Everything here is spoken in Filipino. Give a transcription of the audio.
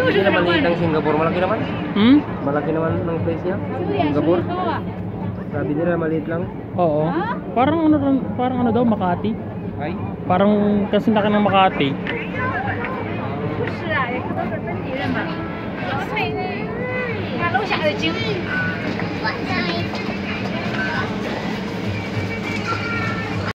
Hindi naman maliit ang Singapore. Malaki naman. Hmm? Malaki naman ng place niya. Singapore. Sabi nila maliit lang. Oo. Parang ano parang ano daw Makati. Ay. Parang kasing laki ng Makati. 不是啊，也看到是本地人嘛。对，看楼下的景。